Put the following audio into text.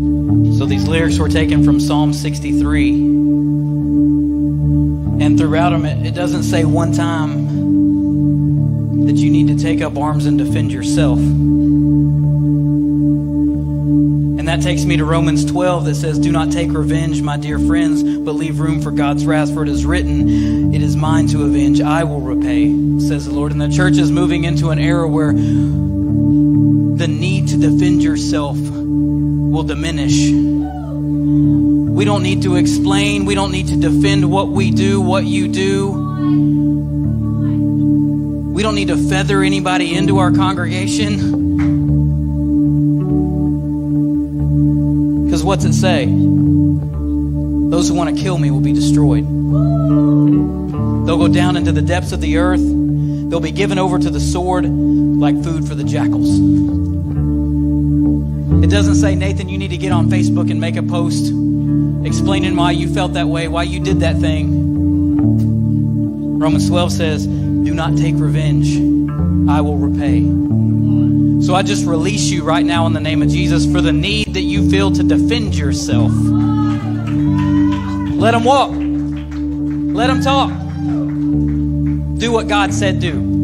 So these lyrics were taken from Psalm 63. And throughout them, it, it doesn't say one time that you need to take up arms and defend yourself. And that takes me to Romans 12 that says, Do not take revenge, my dear friends, but leave room for God's wrath, for it is written, It is mine to avenge, I will repay, says the Lord. And the church is moving into an era where the need to defend yourself will diminish. We don't need to explain, we don't need to defend what we do, what you do. We don't need to feather anybody into our congregation. Because what's it say? Those who want to kill me will be destroyed. They'll go down into the depths of the earth. They'll be given over to the sword like food for the jackals. It doesn't say, Nathan, you need to get on Facebook and make a post explaining why you felt that way, why you did that thing. Romans 12 says, Do not take revenge, I will repay. So I just release you right now in the name of Jesus for the need that you feel to defend yourself. Let them walk, let them talk. Do what God said do.